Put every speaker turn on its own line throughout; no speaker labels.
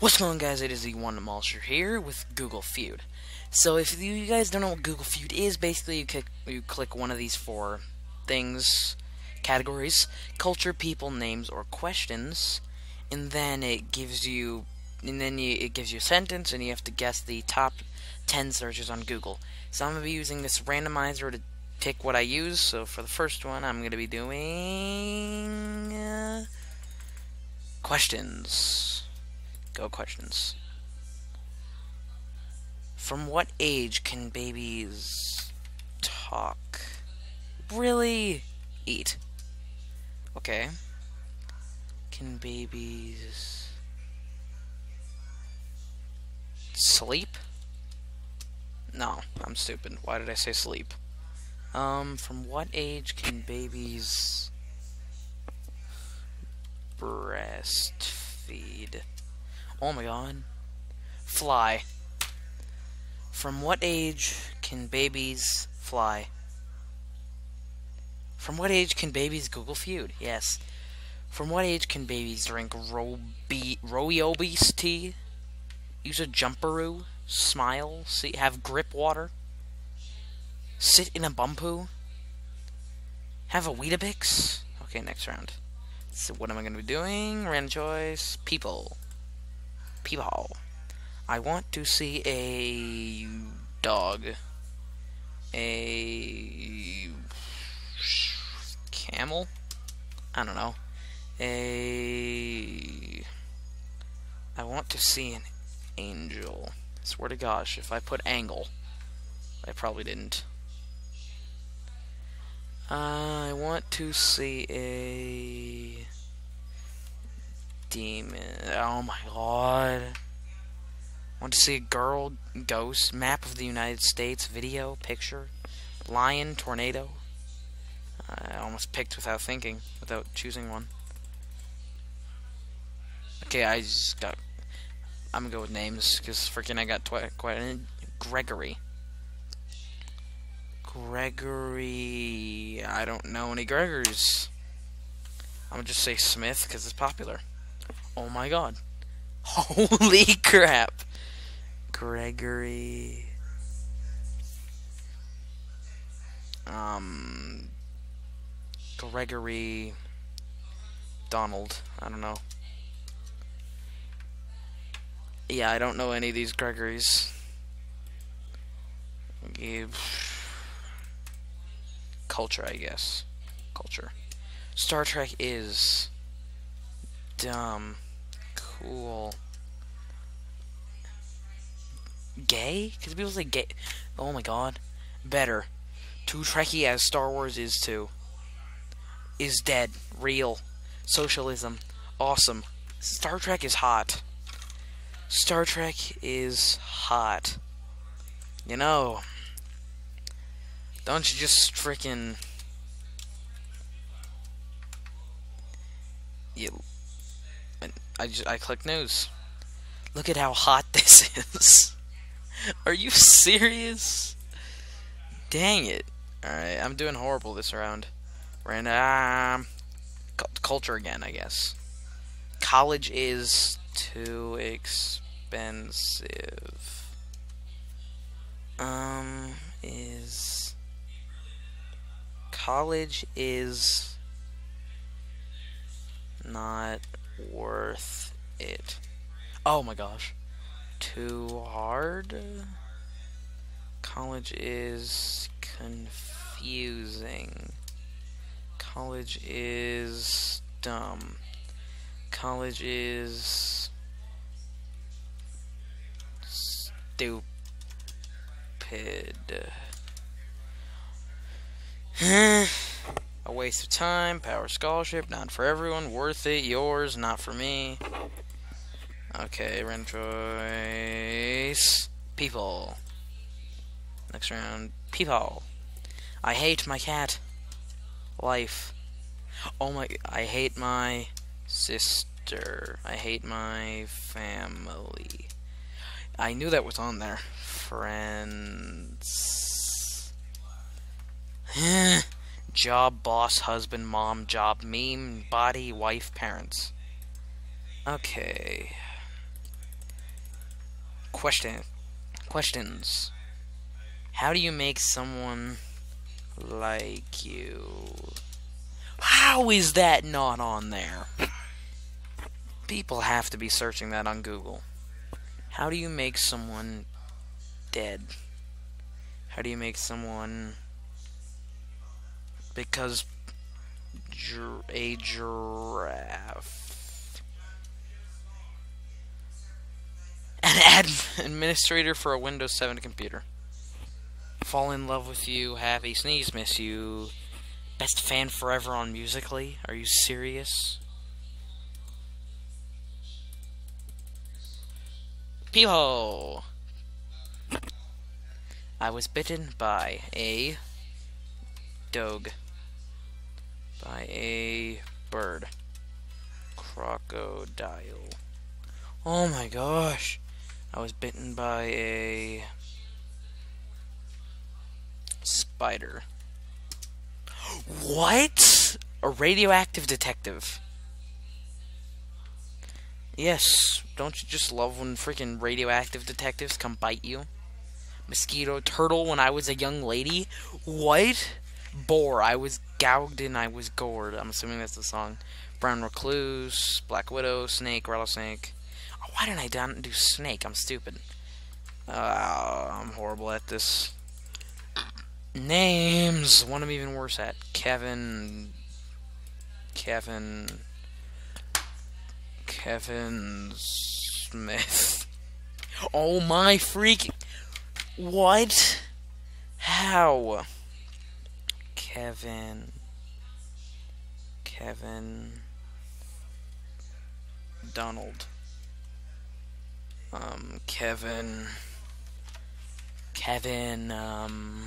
What's going on guys, it is the One Mulcher here with Google Feud. So if you guys don't know what Google Feud is, basically you click, you click one of these four things, categories, culture, people, names, or questions, and then it gives you, and then you, it gives you a sentence, and you have to guess the top 10 searches on Google. So I'm going to be using this randomizer to pick what I use, so for the first one I'm going to be doing... Uh, questions. Go questions. From what age can babies talk? Really? Eat. Okay. Can babies sleep? No, I'm stupid. Why did I say sleep? Um, from what age can babies breastfeed? Oh my god. Fly. From what age can babies fly? From what age can babies Google Feud? Yes. From what age can babies drink Robi rooibos tea? Use a jumperoo? Smile? See, have gripe water? Sit in a Bumbo? Have a Weetabix? Okay, next round. So what am I going to be doing? Random choice. People. People. I want to see a dog. A camel? I don't know. A I want to see an angel. swear to gosh, if I put angle, I probably didn't. Uh, I want to see a demon. Oh my god. Want to see a girl, ghost, map of the United States, video, picture, lion, tornado. I almost picked without thinking, without choosing one. Okay, I just got. I'm gonna go with names because freaking I got quite Gregory. Gregory. I don't know any Gregors. I'm gonna just say Smith because it's popular. Oh my god. Holy crap. Gregory. Um. Gregory. Donald. I don't know. Yeah, I don't know any of these Gregorys. Give. Culture, I guess. Culture. Star Trek is dumb. Cool. Gay? Because people say gay. Oh my god. Better. Too Trekkie as Star Wars is too. Is dead. Real. Socialism. Awesome. Star Trek is hot. Star Trek is hot. You know, don't you just freaking you I just I click news. Look at how hot this is. Are you serious? Dang it. Alright, I'm doing horrible this round. Random culture again, I guess. College is too expensive. Um, is college is not worth it. Oh my gosh. Too hard? College is confusing. College is dumb. College is stupid. Waste of time, power scholarship, not for everyone, worth it, yours, not for me. Okay, random choice. People. Next round, people. I hate my cat. Life. Oh my, I hate my sister. I hate my family. I knew that was on there. Friends. job, boss, husband, mom, job, meme, body, wife, parents. Okay. question. Questions. How do you make someone like you? How is that not on there? People have to be searching that on Google. How do you make someone dead? How do you make someone because a giraffe. An admin administrator for a Windows 7 computer. Fall in love with you a sneeze miss you. Best fan forever on Musical.ly? Are you serious? Peeho I was bitten by a dog by a bird. Crocodile. Oh my gosh. I was bitten by a spider. What? A radioactive detective. Yes, don't you just love when freaking radioactive detectives come bite you? Mosquito turtle when I was a young lady? What? Boar, I was gouged and I was gored. I'm assuming that's the song. Brown Recluse, Black Widow, Snake, Rattlesnake. Oh, why didn't I do Snake? I'm stupid. Uh, I'm horrible at this. Names! One I'm even worse at. Kevin. Kevin. Kevin Smith. Oh my freak! What? How? Kevin. Kevin. Donald. Um, Kevin. Kevin, um,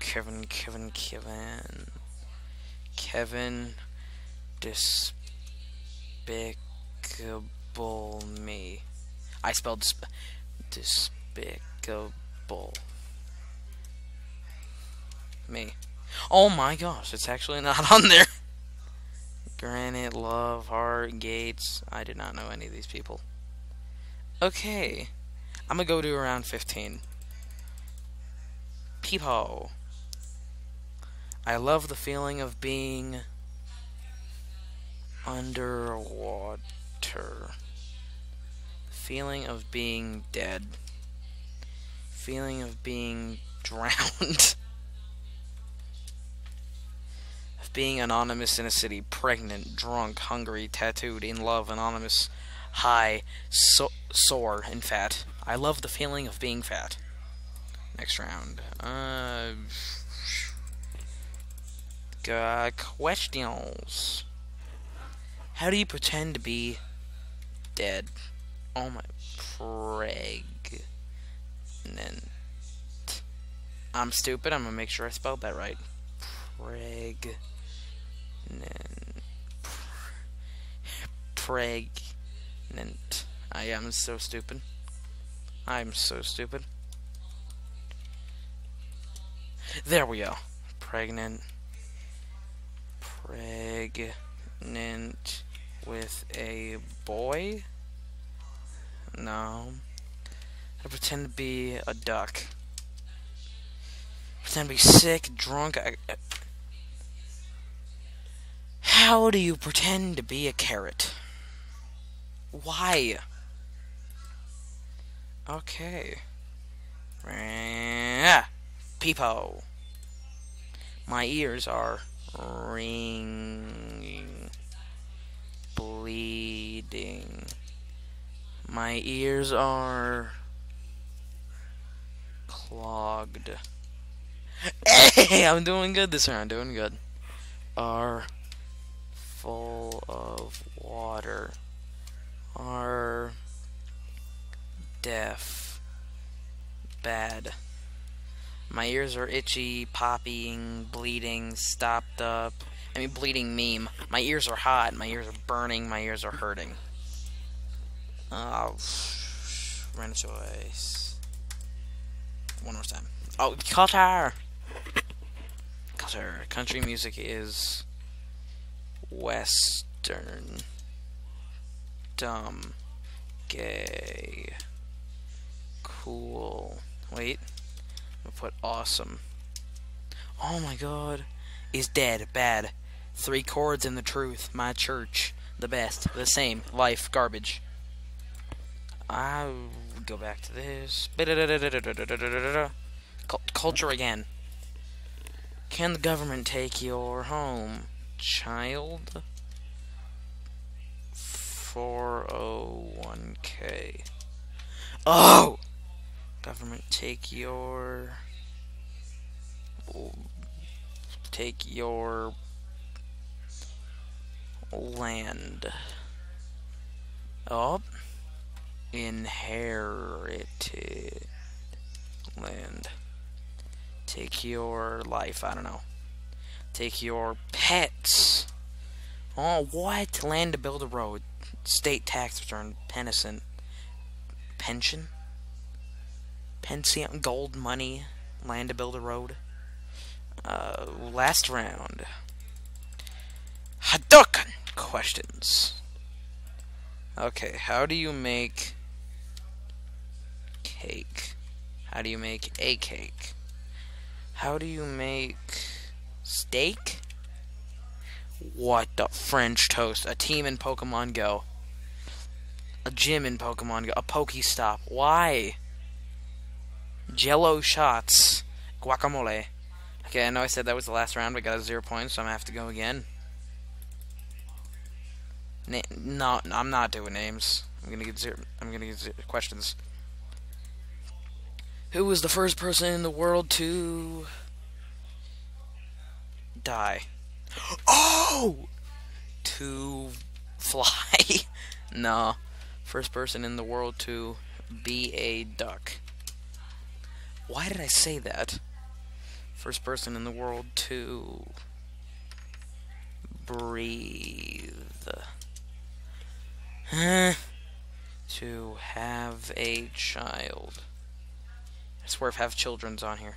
Kevin, Kevin, Kevin. Kevin. Despicable me. I spelled despicable. Me. Oh my gosh, it's actually not on there. Granite, Love, Heart, Gates. I did not know any of these people. Okay. I'm gonna go to around 15. Peepo. I love the feeling of being underwater. Feeling of being dead. Feeling of being drowned. Being anonymous in a city, pregnant, drunk, hungry, tattooed, in love, anonymous, high, so sore, and fat. I love the feeling of being fat. Next round. Uh, got questions. How do you pretend to be dead? Oh my pregnant. I'm stupid. I'm gonna make sure I spelled that right. Preg pregnant. I am so stupid. I'm so stupid. There we go. Pregnant. Pregnant with a boy? No. I pretend to be a duck. Pretend to be sick, drunk. I, I, how do you pretend to be a carrot? Why? Okay. Peepo. My ears are ringing, bleeding. My ears are clogged. Hey, I'm doing good this round. Doing good. Are full of water are deaf. Bad. My ears are itchy, popping, bleeding, stopped up. I mean, bleeding meme. My ears are hot, my ears are burning, my ears are hurting. Oh, random choice. One more time. Oh, Qatar! Qatar. Country music is Western. Dumb. Gay. Cool. Wait. I'll put awesome. Oh my god. Is dead. Bad. Three chords and the truth. My church. The best. The same. Life. Garbage. I'll go back to this. Culture again. Can the government take your home, child? 401k. Oh! Government, take your. Take your land. Oh. Inherited land. Take your life, I don't know. Take your pets. Oh, what? Land to build a road. State tax return. Pension. Pension? Pension. Gold money. Land to build a road. Uh, last round. Hadouken questions. Okay, how do you make cake? How do you make a cake? How do you make steak? What the French toast? A team in Pokemon Go. A gym in Pokemon Go. A Pokestop. Why? Jello shots. Guacamole. Okay, I know I said that was the last round, but got a zero points, so I'm gonna have to go again. Na no, I'm not doing names. I'm gonna get zero. I'm gonna get zero questions. Who was the first person in the world to die? Oh! To fly? no. First person in the world to be a duck. Why did I say that? First person in the world to breathe. Huh? To have a child. I swear if have children's on here.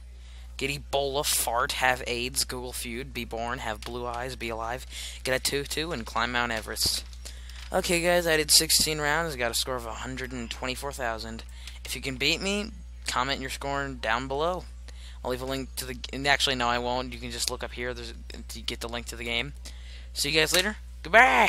Get Ebola, fart, have AIDS, Google Feud, be born, have blue eyes, be alive, get a tutu, and climb Mount Everest. Okay, guys, I did 16 rounds, got a score of 124,000. If you can beat me, comment your score down below. I'll leave a link to the. Actually, no, I won't. You can just look up here. There's to get the link to the game. See you guys later. Goodbye.